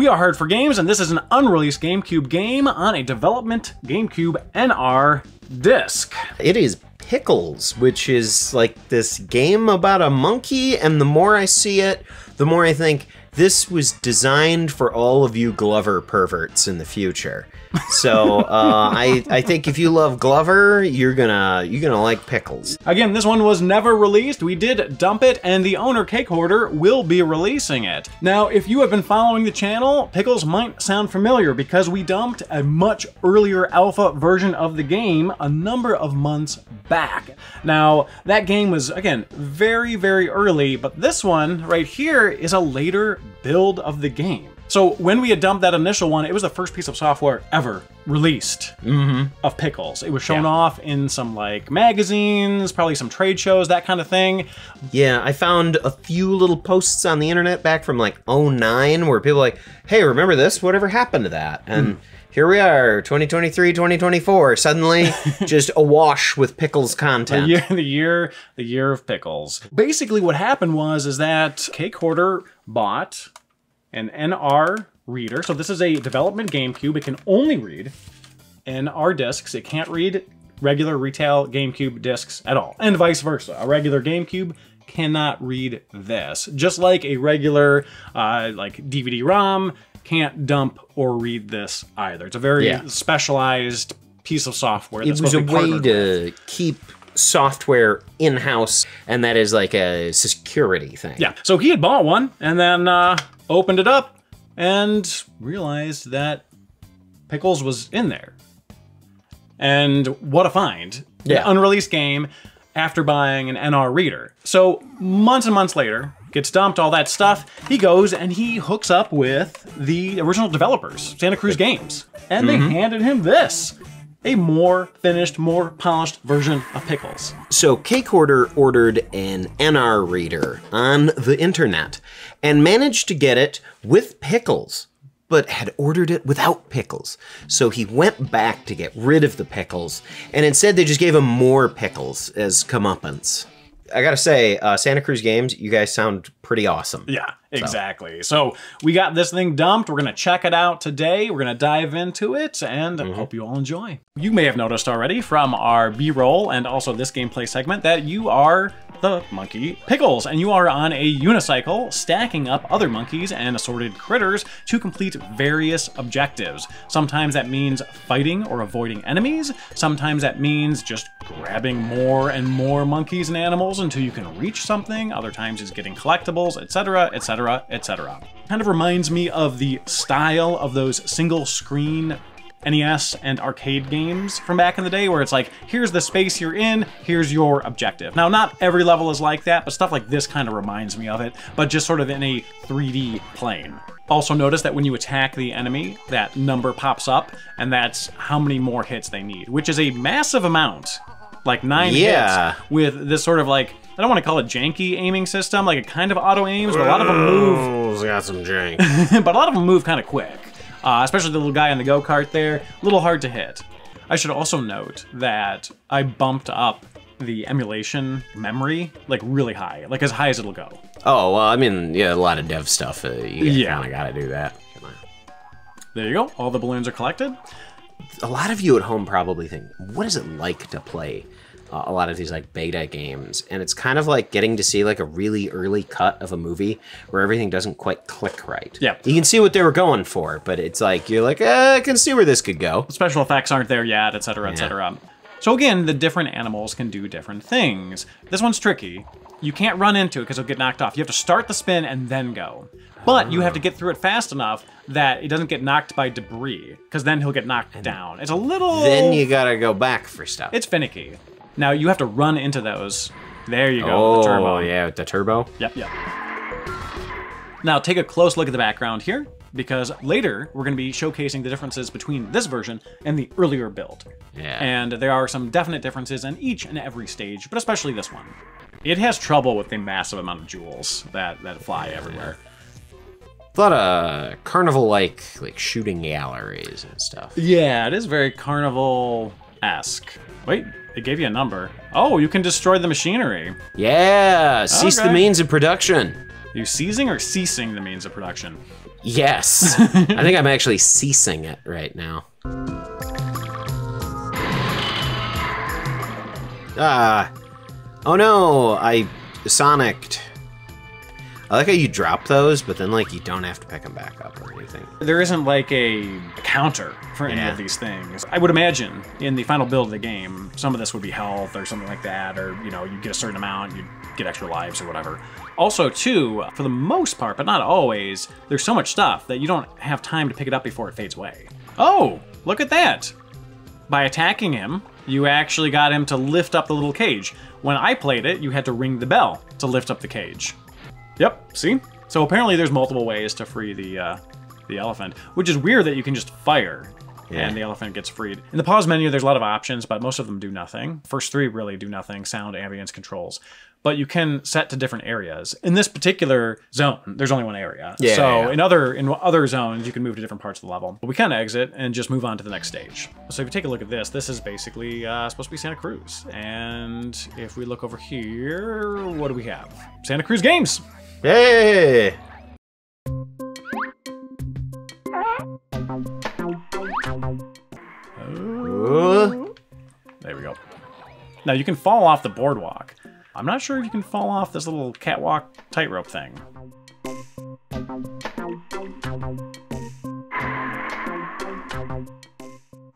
We are Hard for Games, and this is an unreleased GameCube game on a development GameCube NR disc. It is Pickles, which is like this game about a monkey, and the more I see it, the more I think this was designed for all of you Glover perverts in the future. So uh, I I think if you love Glover, you're gonna you're gonna like Pickles. Again, this one was never released. We did dump it, and the owner Cake Hoarder will be releasing it. Now, if you have been following the channel, Pickles might sound familiar because we dumped a much earlier alpha version of the game a number of months back. Now, that game was again very very early, but this one right here is a later build of the game. So when we had dumped that initial one, it was the first piece of software ever released mm-hmm. of Pickles. It was shown Yeah. off in some like magazines, probably some trade shows, that kind of thing. Yeah, I found a few little posts on the internet back from like 09 where people like, hey, remember this? Whatever happened to that? And hmm. here we are, 2023, 2024, suddenly just awash with Pickles content. The year, the year, the year of pickles. Basically, what happened was is that Cake Hoarder bought an NR reader. So this is a development GameCube. It can only read NR discs. It can't read regular retail GameCube discs at all, and vice versa. A regular GameCube cannot read this, just like a regular uh, like DVD-ROM can't dump or read this either. It's a very Yeah. specialized piece of software. it That's was a to way partnered with. to keep software in-house and that is like a security thing. Yeah. So he had bought one and then uh, opened it up and realized that Pickles was in there. And what a find. Yeah. An unreleased game after buying an NR reader. So months and months later, gets dumped, all that stuff. He goes and he hooks up with the original developers, Santa Cruz Games. And they handed him this. A more finished, more polished version of Pickles. So Cake Hoarder ordered an NR reader on the internet and managed to get it with pickles, but had ordered it without pickles. So he went back to get rid of the pickles, and instead they just gave him more pickles as comeuppance. I gotta say, uh, Santa Cruz Games, you guys sound pretty awesome. Yeah, exactly. So. we got this thing dumped. We're going to check it out today. We're going to dive into it and mm-hmm. hope you all enjoy. You may have noticed already from our B-roll and also this gameplay segment that you are the monkey Pickles and you are on a unicycle stacking up other monkeys and assorted critters to complete various objectives. Sometimes that means fighting or avoiding enemies. Sometimes that means just grabbing more and more monkeys and animals until you can reach something. Other times it's getting collectibles, etc., etc., etc. Kind of reminds me of the style of those single screen NES and arcade games from back in the day where it's like, here's the space you're in, here's your objective. Now, not every level is like that, but stuff like this kind of reminds me of it, but just sort of in a 3D plane. Also notice that when you attack the enemy, that number pops up, and that's how many more hits they need, which is a massive amount. Like nine Yeah. hits with this sort of like, I don't want to call it janky aiming system, like it kind of auto aims, but a lot of them move Oh, got some jank. but a lot of them move kind of quick. Uh, especially the little guy on the go-kart there, a little hard to hit. I should also note that I bumped up the emulation memory like really high, like as high as it'll go. oh, well, I mean, yeah, a lot of dev stuff. Uh, you Yeah. kind of gotta do that. There you go. All the balloons are collected. A lot of you at home probably think, what is it like to play uh, a lot of these like beta games? And it's kind of like getting to see like a really early cut of a movie where everything doesn't quite click right. Yeah. You can see what they were going for, but it's like, you're like, eh, I can see where this could go. Special effects aren't there yet, et cetera, etc., etc. So again, the different animals can do different things. This one's tricky. You can't run into it because it'll get knocked off. You have to start the spin and then go. But you have to get through it fast enough that it doesn't get knocked by debris, because then he'll get knocked down. It's a little. Then you gotta go back for stuff. It's finicky. Now you have to run into those. There you go. oh, the turbo. Oh, yeah, the turbo. Yep, yep. Now take a close look at the background here, because later we're going to be showcasing the differences between this version and the earlier build. Yeah. And there are some definite differences in each and every stage, but especially this one. It has trouble with the massive amount of jewels that, that fly everywhere. A lot of uh, carnival-like like shooting galleries and stuff. Yeah, it is very carnival-esque. Wait, it gave you a number. Oh, you can destroy the machinery. Yeah, cease the means of production. You seizing or ceasing the means of production? Yes. I think I'm actually ceasing it right now. Ah. Oh no, I sonicked. I like how you drop those, but then like you don't have to pick them back up or anything. There isn't like a counter for any Yeah. of these things. I would imagine in the final build of the game, some of this would be health or something like that, or you know, you get a certain amount, you get extra lives or whatever. Also, too, for the most part, but not always, there's so much stuff that you don't have time to pick it up before it fades away. Oh, look at that! By attacking him, you actually got him to lift up the little cage. When I played it, you had to ring the bell to lift up the cage. Yep, see? So apparently there's multiple ways to free the uh, the elephant, which is weird that you can just fire Yeah. and the elephant gets freed. In the pause menu, there's a lot of options, but most of them do nothing. First three really do nothing, sound, ambience, controls. But you can set to different areas. In this particular zone, there's only one area. Yeah, so yeah. in other in other zones, you can move to different parts of the level. But we kind of exit and just move on to the next stage. So if you take a look at this, this is basically uh, supposed to be Santa Cruz. And if we look over here, what do we have? Santa Cruz Games. Hey! There we go. Now you can fall off the boardwalk. I'm not sure if you can fall off this little catwalk tightrope thing.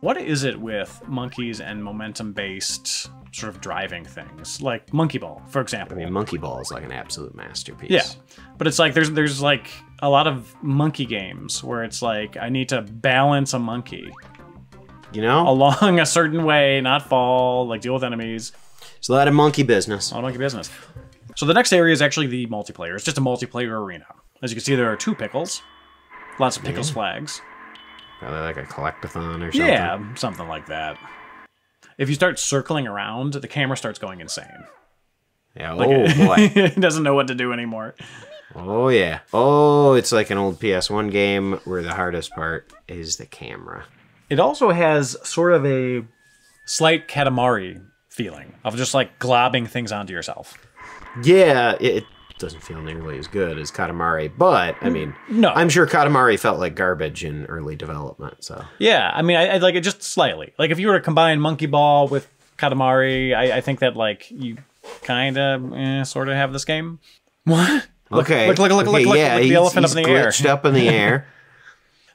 What is it with monkeys and momentum-based sort of driving things, like Monkey Ball, for example? I mean, Monkey Ball is like an absolute masterpiece. Yeah, but it's like there's there's like a lot of monkey games where it's like I need to balance a monkey You know? along a certain way, not fall, like deal with enemies. It's a lot of monkey business. All monkey business. So the next area is actually the multiplayer. It's just a multiplayer arena. As you can see, there are two pickles, lots of pickles flags. Probably like a collectathon or something. Yeah, something like that. If you start circling around, the camera starts going insane. Yeah. Oh, boy. it doesn't know what to do anymore. Oh, yeah. Oh, it's like an old PS1 game where the hardest part is the camera. It also has sort of a slight Katamari feeling of just like globbing things onto yourself. Yeah, it doesn't feel nearly as good as Katamari, but I mean, No. I'm sure Katamari felt like garbage in early development. So Yeah, I mean, I, I like it just slightly. Like if you were to combine Monkey Ball with Katamari, I, I think that like you kind of eh, sort of have this game. What? Look, okay, Look! Look! Look! okay, Look! Look! yeah, look the he's- elephant up in the air. up in the air.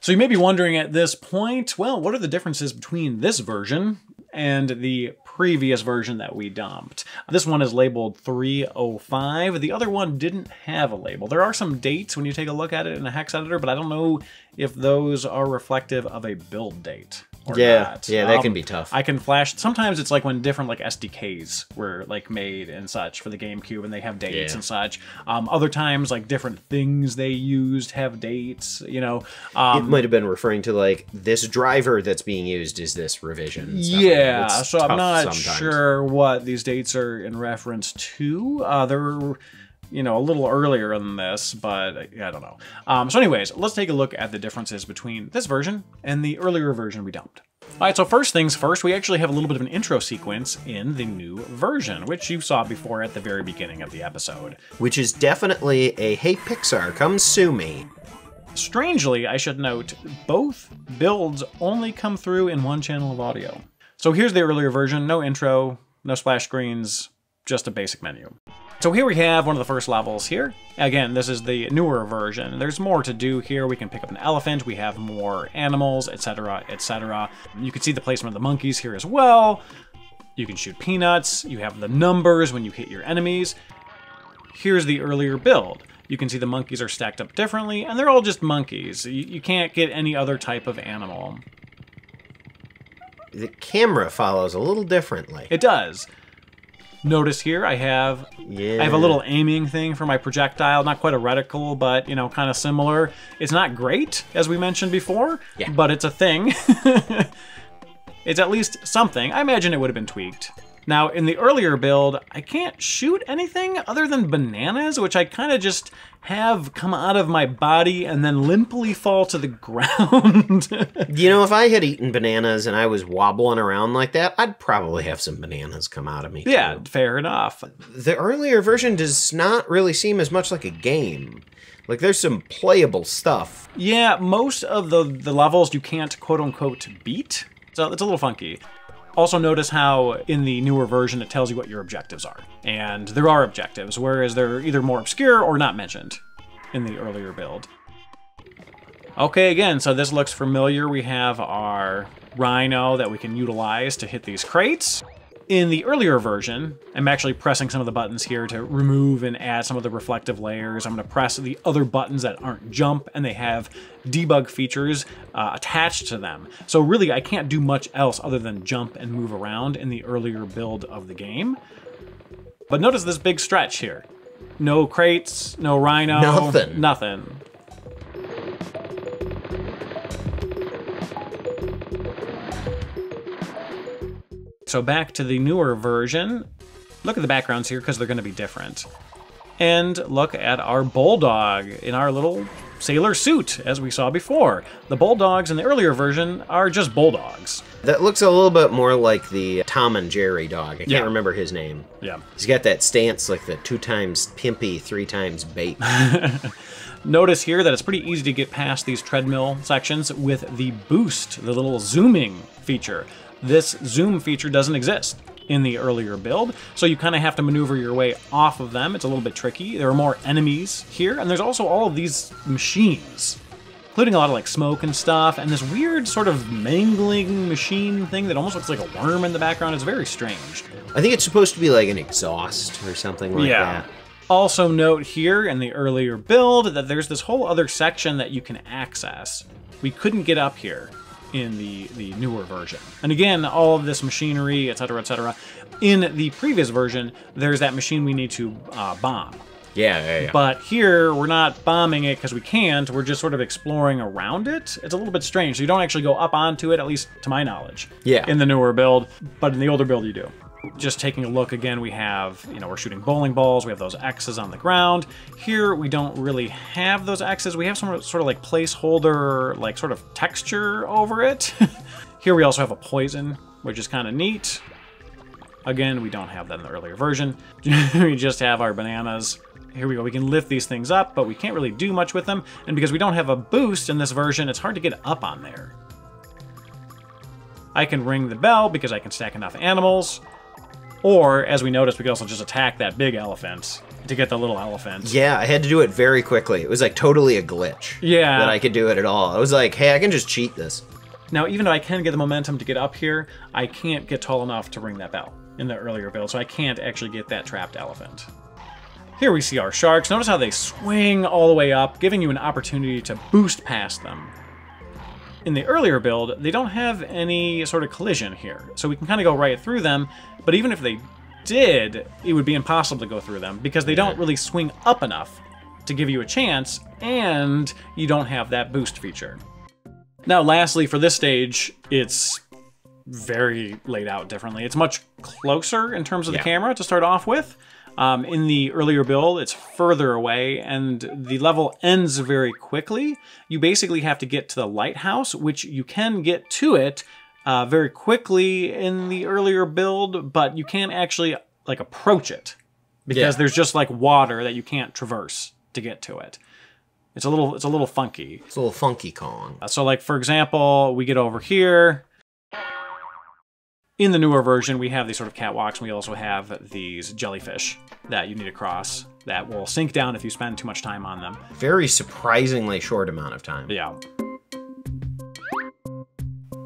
So you may be wondering at this point, well, what are the differences between this version and the previous version that we dumped? This one is labeled 305. The other one didn't have a label. There are some dates when you take a look at it in a hex editor, but I don't know if those are reflective of a build date. Or Yeah, not. yeah, that Um, can be tough. I can flash. Sometimes it's like when different like SDKs were like made and such for the GameCube, and they have dates Yeah. and such. Um, other times, like different things they used have dates. You know, um, it might have been referring to like this driver that's being used is this revision. Yeah, It's so I'm not sometimes. sure what these dates are in reference to. Uh, they're, you know, a little earlier than this, but I don't know. Um, so, anyways, let's take a look at the differences between this version and the earlier version we dumped. All right, so first things first, we actually have a little bit of an intro sequence in the new version, which you saw before at the very beginning of the episode. Which is definitely a hey Pixar, come sue me. Strangely, I should note, both builds only come through in one channel of audio. So here's the earlier version, no intro, no splash screens, just a basic menu. So here we have one of the first levels here. Again, this is the newer version. There's more to do here. We can pick up an elephant, we have more animals, etc., etc. You can see the placement of the monkeys here as well. You can shoot peanuts, you have the numbers when you hit your enemies. Here's the earlier build. You can see the monkeys are stacked up differently, and they're all just monkeys. You, you can't get any other type of animal. The camera follows a little differently. It does. Notice here I have Yeah. I have a little aiming thing for my projectile, not quite a reticle, but you know, kind of similar. It's not great, as we mentioned before, Yeah. but it's a thing. it's at least something. I imagine it would have been tweaked. Now, in the earlier build, I can't shoot anything other than bananas, which I kind of just have come out of my body and then limply fall to the ground. You know, if I had eaten bananas and I was wobbling around like that, I'd probably have some bananas come out of me. yeah, too. fair enough. The earlier version does not really seem as much like a game. Like there's some playable stuff. Yeah, most of the, the levels you can't quote unquote beat, so it's a little funky. Also notice how in the newer version it tells you what your objectives are. And there are objectives, whereas they're either more obscure or not mentioned in the earlier build. Okay, again, so this looks familiar. We have our Rhino that we can utilize to hit these crates. In the earlier version, I'm actually pressing some of the buttons here to remove and add some of the reflective layers. I'm going to press the other buttons that aren't jump, and they have debug features uh, attached to them. So really, I can't do much else other than jump and move around in the earlier build of the game. But notice this big stretch here. No crates, no rhino. Nothing. Nothing. So back to the newer version. Look at the backgrounds here because they're going to be different. And look at our bulldog in our little sailor suit, as we saw before. The bulldogs in the earlier version are just bulldogs. That looks a little bit more like the Tom and Jerry dog. I can't Yeah. remember his name. Yeah. He's got that stance like the two times pimpy, three times bait. Notice here that it's pretty easy to get past these treadmill sections with the boost, the little zooming feature. This zoom feature doesn't exist in the earlier build, so you kind of have to maneuver your way off of them. It's a little bit tricky. There are more enemies here, and there's also all of these machines, including a lot of like smoke and stuff, and this weird sort of mangling machine thing that almost looks like a worm in the background. It's very strange. I think it's supposed to be like an exhaust or something like that. Also note here in the earlier build that there's this whole other section that you can access. We couldn't get up here in the, the newer version. And again, all of this machinery, etc., etc. In the previous version, there's that machine we need to uh, bomb. Yeah, yeah, yeah. But here, we're not bombing it because we can't. We're just sort of exploring around it. It's a little bit strange. So you don't actually go up onto it, at least to my knowledge. Yeah. In the newer build, but in the older build, you do. Just taking a look again, we have, you know, we're shooting bowling balls. We have those X's on the ground. Here, we don't really have those X's. We have some sort of like placeholder, like sort of texture over it. Here, we also have a poison, which is kind of neat. Again, we don't have that in the earlier version. we just have our bananas. Here we go. We can lift these things up, but we can't really do much with them. And because we don't have a boost in this version, it's hard to get up on there. I can ring the bell because I can stack enough animals. Or, as we noticed, we could also just attack that big elephant to get the little elephant. Yeah, I had to do it very quickly. It was like totally a glitch. Yeah. That I could do it at all. I was like, hey, I can just cheat this. Now, even though I can get the momentum to get up here, I can't get tall enough to ring that bell in the earlier build, so I can't actually get that trapped elephant. Here we see our sharks. Notice how they swing all the way up, giving you an opportunity to boost past them. In the earlier build, they don't have any sort of collision here, so we can kind of go right through them, but even if they did, it would be impossible to go through them because they don't really swing up enough to give you a chance, and you don't have that boost feature. Now, lastly, for this stage, it's very laid out differently. It's much closer in terms of the camera to start off with. Um, in the earlier build, it's further away, and the level ends very quickly. You basically have to get to the lighthouse, which you can get to it uh, very quickly in the earlier build, but you can't actually like approach it because Yeah. there's just like water that you can't traverse to get to it. It's a little, it's a little funky. It's a little funky Kong. Uh, So like, for example, we get over here. In the newer version, we have these sort of catwalks, and we also have these jellyfish that you need to cross that will sink down if you spend too much time on them. Very surprisingly short amount of time. Yeah.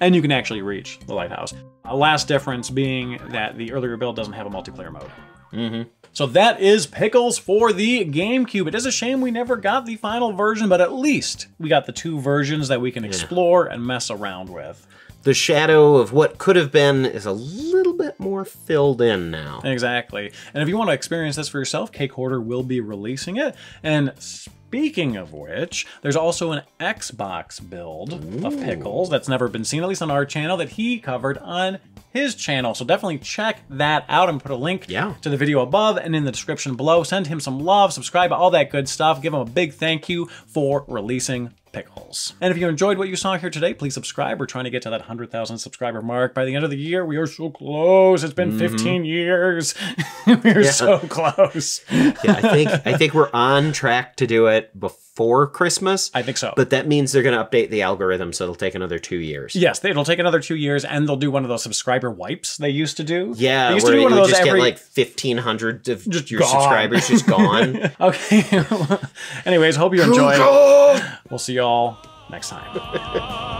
And you can actually reach the lighthouse. A last difference being that the earlier build doesn't have a multiplayer mode. Mm-hmm. So that is Pickles for the GameCube. It is a shame we never got the final version, but at least we got the two versions that we can explore and mess around with. The shadow of what could have been is a little bit more filled in now. Exactly. And if you want to experience this for yourself, Cake Hoarder will be releasing it. And speaking of which, there's also an Xbox build of Pickles that's never been seen, at least on our channel, that he covered on his channel. So definitely check that out and put a link Yeah. to the video above and in the description below. Send him some love, subscribe, all that good stuff. Give him a big thank you for releasing pickles. And if you enjoyed what you saw here today, please subscribe. We're trying to get to that 100,000 subscriber mark by the end of the year. We are so close. It's been mm-hmm. 15 years. We're so close. Yeah, I think I think we're on track to do it before Christmas. I think so. But that means they're going to update the algorithm, so it'll take another two years. Yes, it'll take another two years, and they'll do one of those subscriber wipes they used to do. Yeah, they used to do one of those just every. get like fifteen hundred of Just your gone. subscribers just gone. okay. Anyways, hope you enjoyed. We'll see y'all next time.